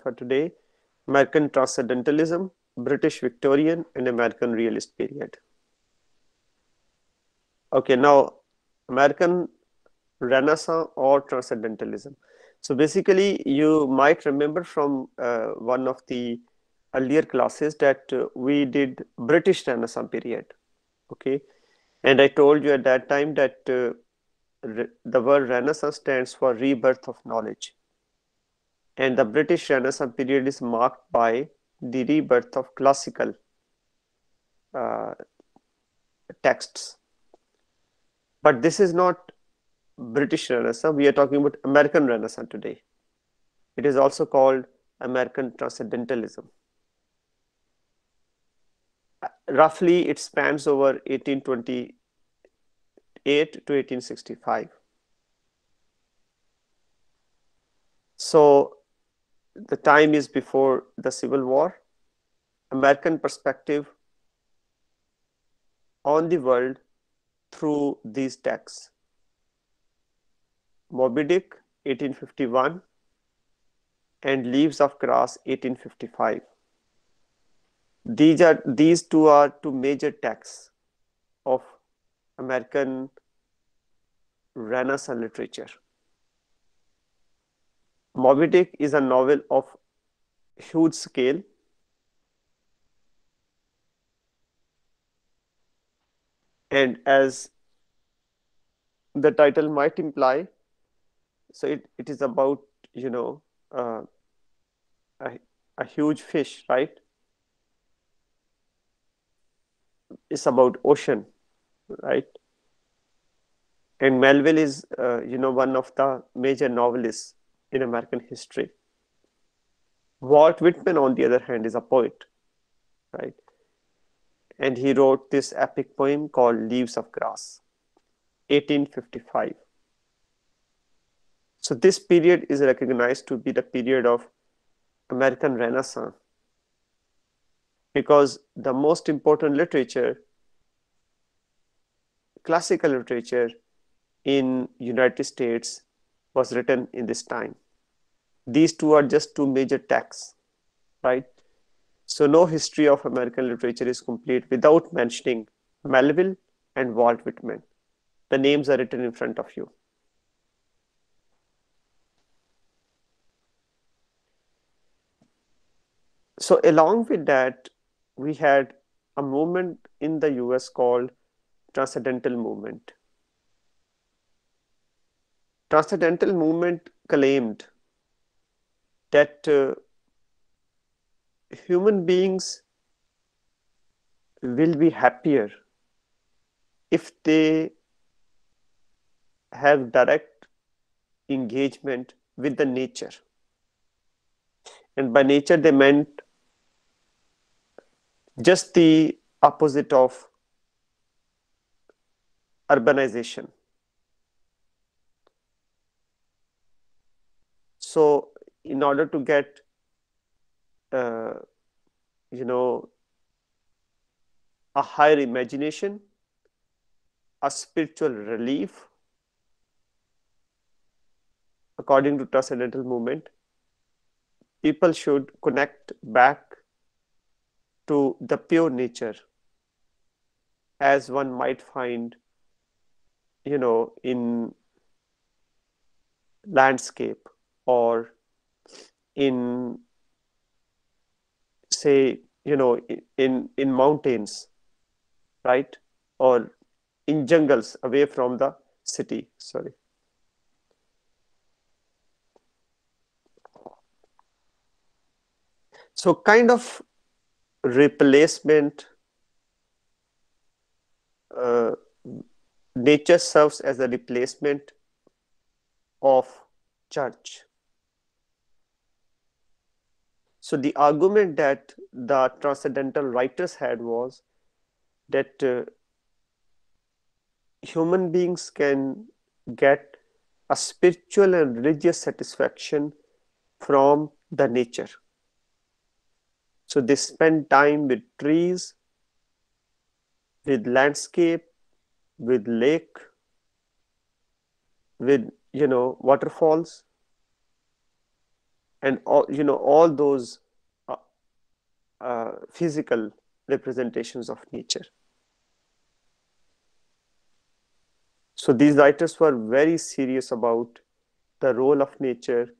for today American Transcendentalism, British Victorian, and American Realist period. Okay, now American Renaissance or Transcendentalism. So basically, you might remember from uh, one of the earlier classes that uh, we did British Renaissance period. Okay, and I told you at that time that uh, the word Renaissance stands for rebirth of knowledge and the British Renaissance period is marked by the rebirth of classical uh, texts. But this is not British Renaissance, we are talking about American Renaissance today. It is also called American Transcendentalism. Uh, roughly, it spans over 1828 to 1865. So the time is before the Civil War. American perspective on the world through these texts. Moby Dick, 1851, and Leaves of Grass, 1855. These are these two are two major texts of American Renaissance literature. Moby Dick is a novel of huge scale. And as the title might imply, so it, it is about, you know, uh, a, a huge fish, right? It's about ocean, right? And Melville is, uh, you know, one of the major novelists in American history. Walt Whitman, on the other hand, is a poet, right? And he wrote this epic poem called Leaves of Grass, 1855. So this period is recognized to be the period of American Renaissance because the most important literature, classical literature in United States was written in this time these two are just two major texts, right? So no history of American literature is complete without mentioning Melville and Walt Whitman. The names are written in front of you. So along with that, we had a movement in the US called Transcendental Movement. Transcendental Movement claimed that uh, human beings will be happier if they have direct engagement with the nature. And by nature, they meant just the opposite of urbanization. So in order to get uh, you know a higher imagination a spiritual relief according to transcendental movement people should connect back to the pure nature as one might find you know in landscape or in say you know in in mountains right? Or in jungles away from the city sorry. So kind of replacement uh, nature serves as a replacement of church so the argument that the transcendental writers had was that uh, human beings can get a spiritual and religious satisfaction from the nature. So they spend time with trees, with landscape, with lake, with you know waterfalls, and all you know all those uh, uh, physical representations of nature. So these writers were very serious about the role of nature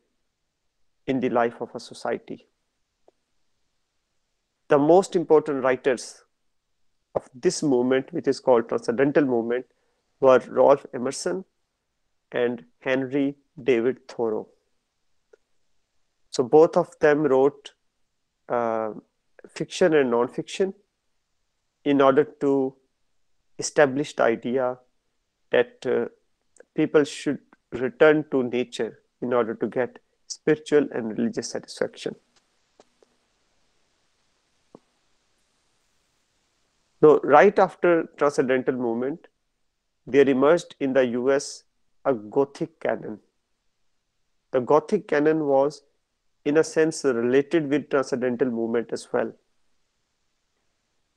in the life of a society. The most important writers of this movement, which is called Transcendental Movement, were Ralph Emerson and Henry David Thoreau. So both of them wrote uh, fiction and non-fiction in order to establish the idea that uh, people should return to nature in order to get spiritual and religious satisfaction. Now, right after Transcendental Movement, there emerged in the US a Gothic canon. The Gothic canon was, in a sense, related with Transcendental Movement as well.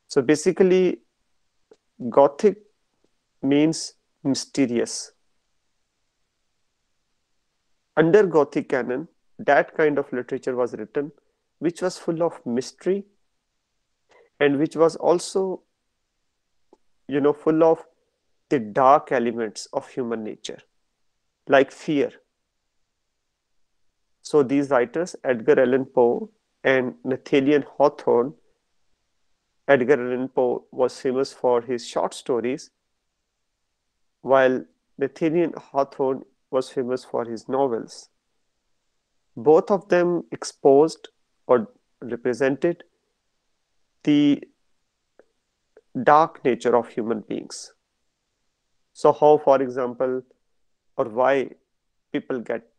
So basically, Gothic means mysterious. Under Gothic canon, that kind of literature was written, which was full of mystery and which was also, you know, full of the dark elements of human nature, like fear. So these writers, Edgar Allan Poe and Nathaniel Hawthorne, Edgar Allan Poe was famous for his short stories, while Nathaniel Hawthorne was famous for his novels. Both of them exposed or represented the dark nature of human beings. So, how, for example, or why people get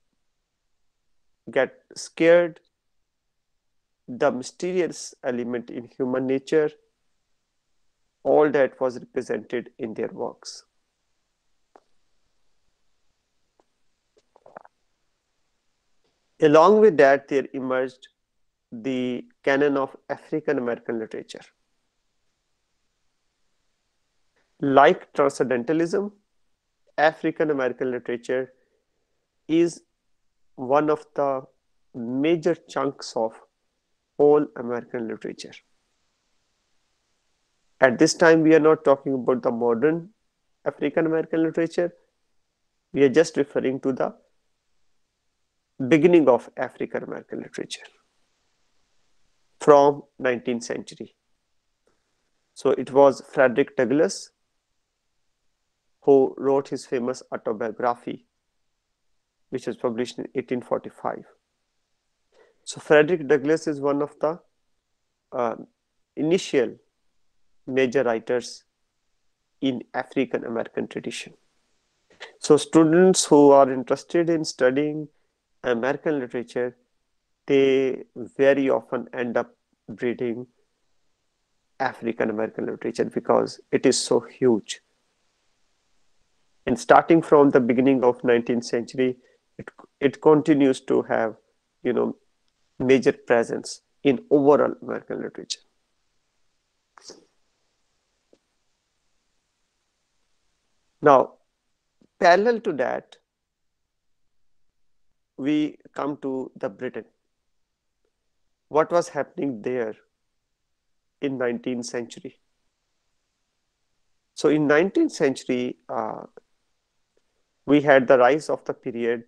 get scared the mysterious element in human nature, all that was represented in their works. Along with that, there emerged the canon of African American literature. Like Transcendentalism, African American literature is one of the major chunks of all American literature. At this time, we are not talking about the modern African American literature. We are just referring to the beginning of African American literature from 19th century. So it was Frederick Douglass who wrote his famous autobiography, which was published in 1845. So Frederick Douglass is one of the uh, initial major writers in African American tradition. So students who are interested in studying American literature, they very often end up reading African American literature because it is so huge. And starting from the beginning of 19th century, it, it continues to have, you know, major presence in overall American literature. Now, parallel to that, we come to the Britain. What was happening there in 19th century? So in 19th century, uh, we had the rise of the period,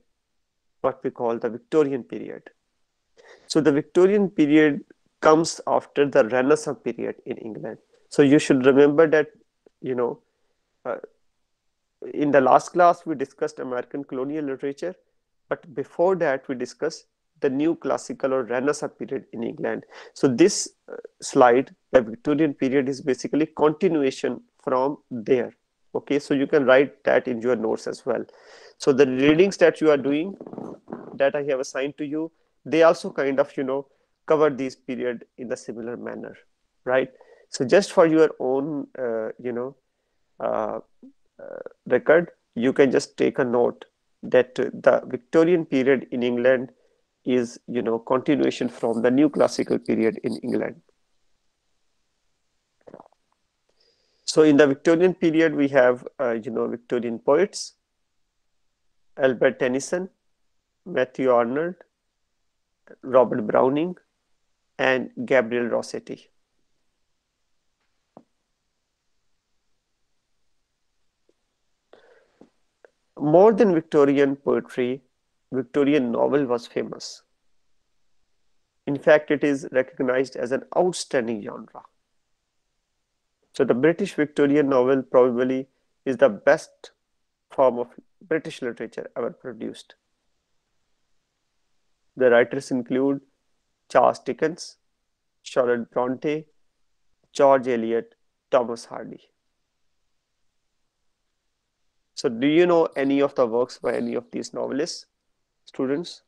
what we call the Victorian period. So the Victorian period comes after the Renaissance period in England. So you should remember that, you know, uh, in the last class we discussed American colonial literature, but before that we discussed the new classical or Renaissance period in England. So this uh, slide, the Victorian period is basically continuation from there. Okay, so you can write that in your notes as well. So the readings that you are doing that I have assigned to you, they also kind of you know cover this period in a similar manner right? So just for your own uh, you know uh, uh, record you can just take a note that the victorian period in england is you know continuation from the new classical period in england. So in the victorian period we have uh, you know victorian poets alfred tennyson matthew arnold Robert Browning, and Gabriel Rossetti. More than Victorian poetry, Victorian novel was famous. In fact, it is recognized as an outstanding genre. So the British Victorian novel probably is the best form of British literature ever produced. The writers include Charles Dickens, Charlotte Bronte, George Eliot, Thomas Hardy. So do you know any of the works by any of these novelists, students?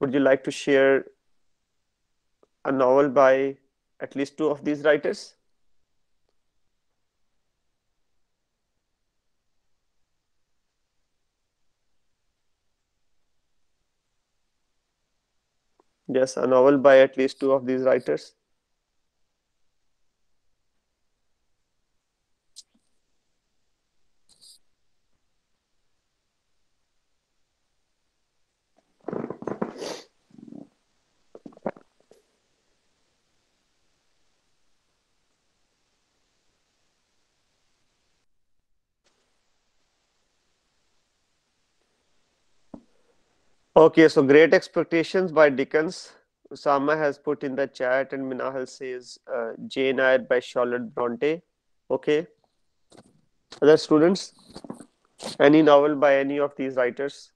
Would you like to share a novel by at least two of these writers? Yes, a novel by at least two of these writers. Okay, so Great Expectations by Dickens. Usama has put in the chat, and Minahal says uh, Jane Eyre by Charlotte Bronte. Okay. Other students? Any novel by any of these writers?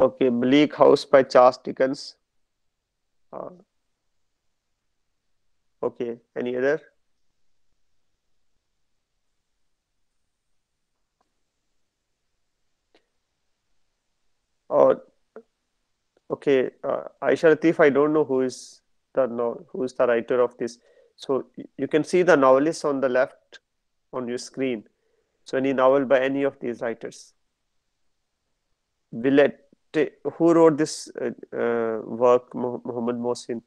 Okay, Bleak House by Charles Dickens. Uh, okay, any other? Or okay, uh, Aisha Latif, I don't know who is the no, who is the writer of this. So you can see the novelist on the left on your screen. So any novel by any of these writers. Willett who wrote this uh, uh, work, Muhammad Mohsin?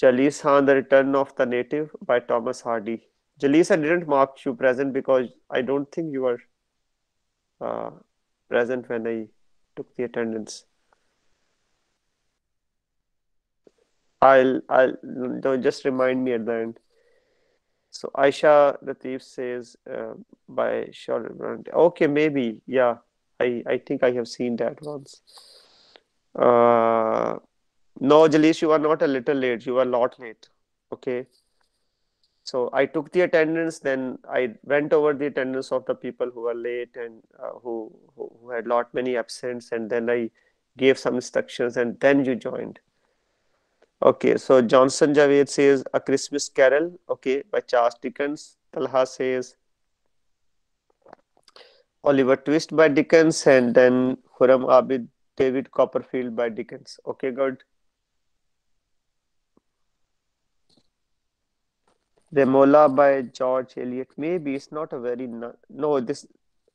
Jalise Khan, The Return of the Native by Thomas Hardy. Jalise, I didn't mark you present because I don't think you were uh, present when I took the attendance. I'll, I'll, no, just remind me at the end. So Aisha Latif says uh, by Charlotte Okay, maybe, yeah. I, I think I have seen that once. Uh, no, Jalish, you are not a little late. You are a lot late. Okay. So I took the attendance, then I went over the attendance of the people who were late and uh, who, who had lot many absents, and then I gave some instructions, and then you joined. Okay, so Johnson Javed says A Christmas Carol, okay, by Charles Dickens. Talha says Oliver Twist by Dickens, and then Khurram Abid David Copperfield by Dickens. Okay, good. Romola by George Eliot. Maybe it's not a very no. This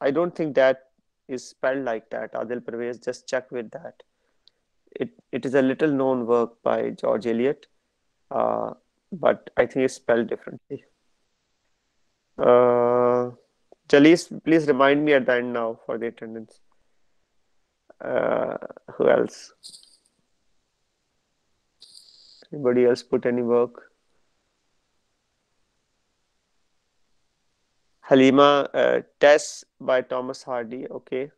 I don't think that is spelled like that. Adil Pervez, just check with that. It it is a little known work by George Eliot, uh, but I think it's spelled differently. Uh, Jalise, please remind me at the end now for the attendance. Uh, who else? Anybody else put any work? Halima, uh, Tess by Thomas Hardy. Okay.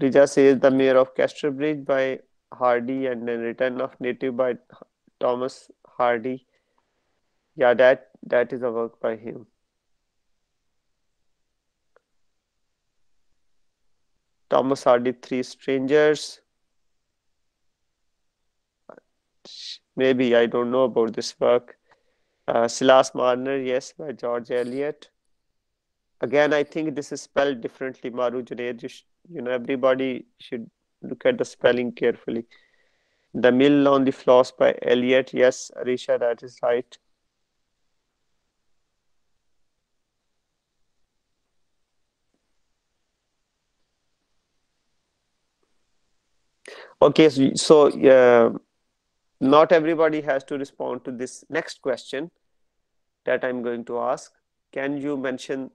Rija says The Mayor of Casterbridge by Hardy and then Return of Native by Thomas Hardy. Yeah, that that is a work by him. Thomas Hardy, Three Strangers. Maybe I don't know about this work. Uh, Silas Marner, yes, by George Eliot. Again, I think this is spelled differently. Maru Junaid, you, you know, everybody should look at the spelling carefully. The Mill on the Floss by Eliot. Yes, Arisha, that is right. Okay, so, so uh, not everybody has to respond to this next question that I'm going to ask. Can you mention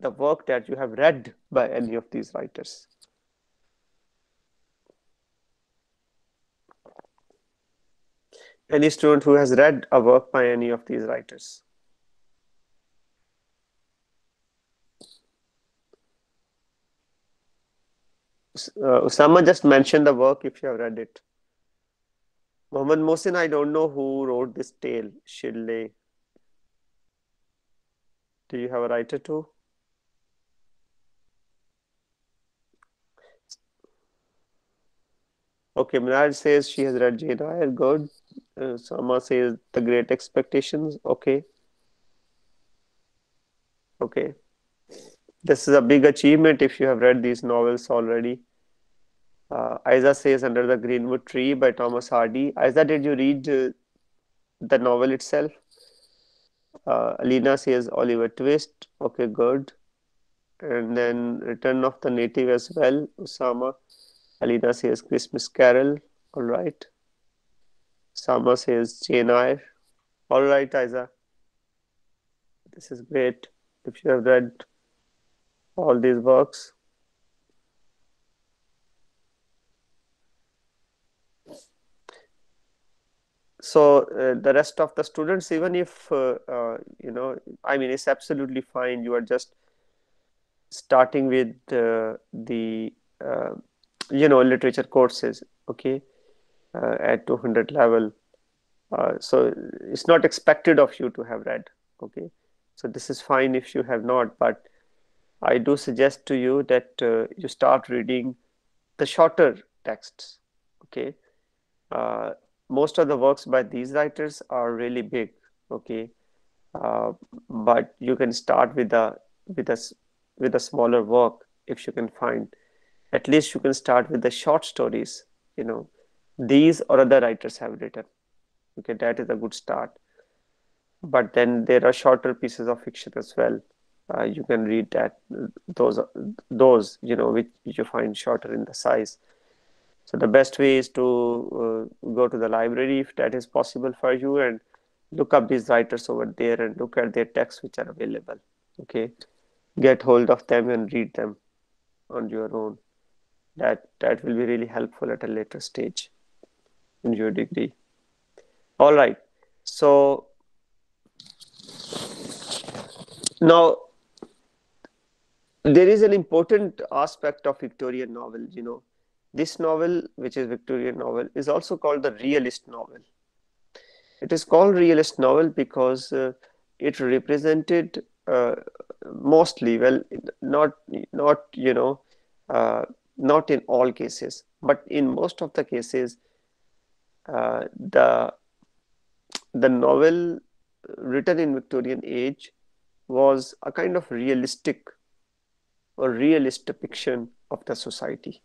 the work that you have read by any of these writers? Any student who has read a work by any of these writers? Uh, Usama just mentioned the work if you have read it. Mohammed Mohsin, I don't know who wrote this tale, Shille. Do you have a writer too? Okay, Minaj says she has read Jane Eyre. Good. Uh, Sama says The Great Expectations. Okay. Okay. This is a big achievement if you have read these novels already. Uh, Isa says Under the Greenwood Tree by Thomas Hardy. Isa, did you read uh, the novel itself? Uh, Alina says Oliver Twist. Okay, good. And then Return of the Native as well. Usama. Alina says Christmas Carol. All right. Sama says Jane Eyre. All right, Isa. This is great. If you have read all these works. So uh, the rest of the students, even if, uh, uh, you know, I mean, it's absolutely fine. You are just starting with uh, the, uh, you know, literature courses, okay, uh, at 200 level. so it's not expected of you to have read, okay. So this is fine if you have not, but I do suggest to you that uh, you start reading the shorter texts. Okay, uh, most of the works by these writers are really big. Okay, uh, but you can start with a with a with a smaller work if you can find. At least you can start with the short stories. You know, these or other writers have written. Okay, that is a good start. But then there are shorter pieces of fiction as well uh, you can read that those those you know which you find shorter in the size so the best way is to uh, go to the library if that is possible for you and look up these writers over there and look at their texts which are available okay get hold of them and read them on your own that that will be really helpful at a later stage in your degree all right so now there is an important aspect of Victorian novel, you know. This novel, which is Victorian novel, is also called the realist novel. It is called realist novel because uh, it represented uh, mostly, well, not not you know, uh, not in all cases, but in most of the cases, uh, the the novel written in Victorian age was a kind of realistic or realist depiction of the society.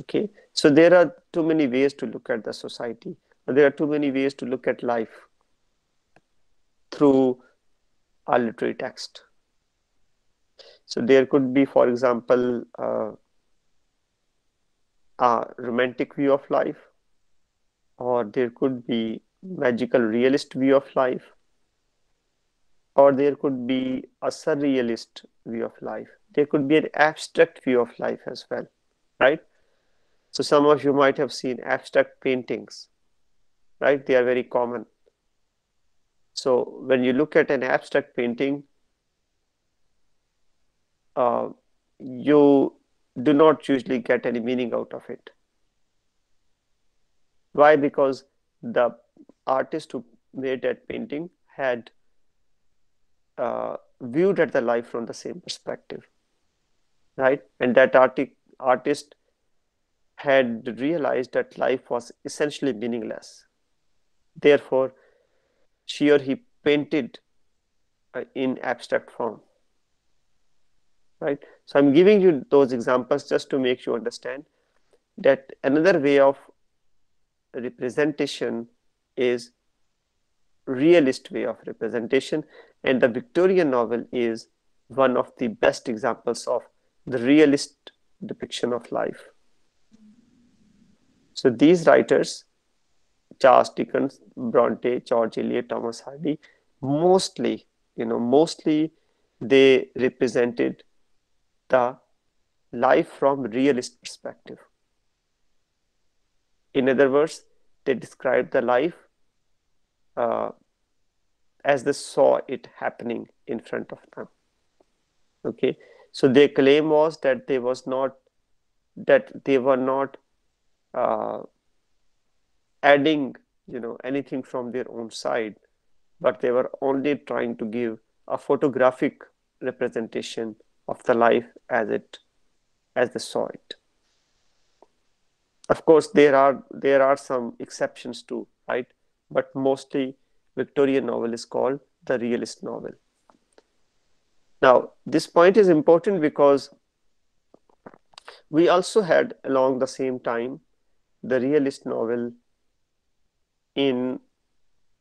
Okay, so there are too many ways to look at the society. There are too many ways to look at life through a literary text. So there could be, for example, uh, a romantic view of life, or there could be magical realist view of life, or there could be a surrealist view of life. There could be an abstract view of life as well, right? So some of you might have seen abstract paintings, right? They are very common. So when you look at an abstract painting, uh, you do not usually get any meaning out of it. Why? Because the artist who made that painting had uh, viewed at the life from the same perspective right and that arti- artist had realized that life was essentially meaningless therefore she or he painted uh, in abstract form right so i'm giving you those examples just to make you understand that another way of representation is realist way of representation and the Victorian novel is one of the best examples of the realist depiction of life. So these writers, Charles Dickens, Bronte, George Eliot, Thomas Hardy, mostly, you know, mostly they represented the life from realist perspective. In other words, they described the life uh, as they saw it happening in front of them. Okay, so their claim was that they was not that they were not uh, adding, you know, anything from their own side, but they were only trying to give a photographic representation of the life as it as they saw it. Of course there are there are some exceptions too right? But mostly victorian novel is called the realist novel. Now this point is important because we also had along the same time the realist novel in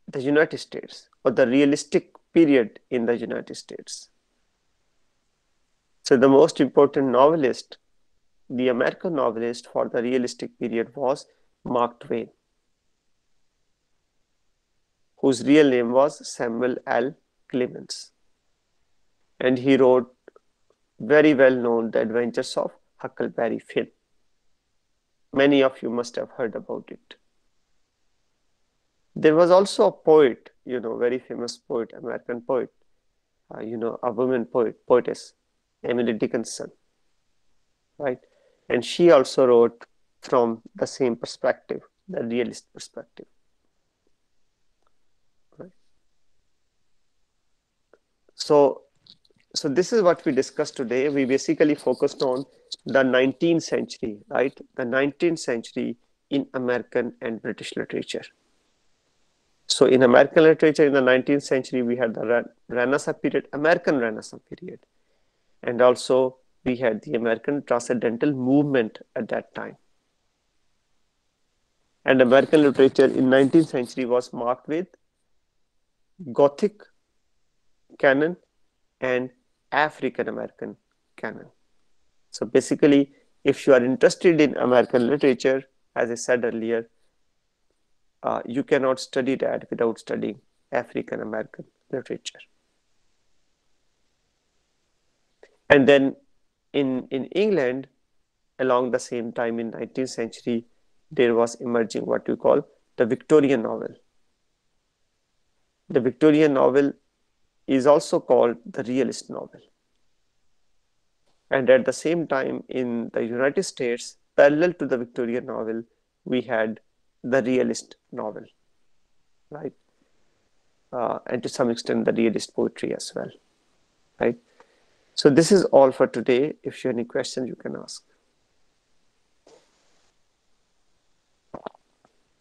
the united states or the realistic period in the united states so the most important novelist the American novelist for the realistic period was Mark Twain, whose real name was Samuel L. Clemens. And he wrote very well known The Adventures of Huckleberry Finn. Many of you must have heard about it. There was also a poet, you know, very famous poet, American poet, uh, you know, a woman poet, poetess, Emily Dickinson, right? And she also wrote from the same perspective, the realist perspective. Right. So, so this is what we discussed today. We basically focused on the 19th century, right? The 19th century in American and British literature. So in American literature in the 19th century, we had the Renaissance period, American Renaissance period, and also we had the American Transcendental Movement at that time. And American literature in 19th century was marked with Gothic canon and African American canon. So basically, if you are interested in American literature, as I said earlier, uh, you cannot study that without studying African American literature. And then in, in England, along the same time in 19th century, there was emerging what we call the Victorian novel. The Victorian novel is also called the realist novel. And at the same time in the United States, parallel to the Victorian novel, we had the realist novel, right? Uh, and to some extent the realist poetry as well, right? So this is all for today. If you have any questions, you can ask.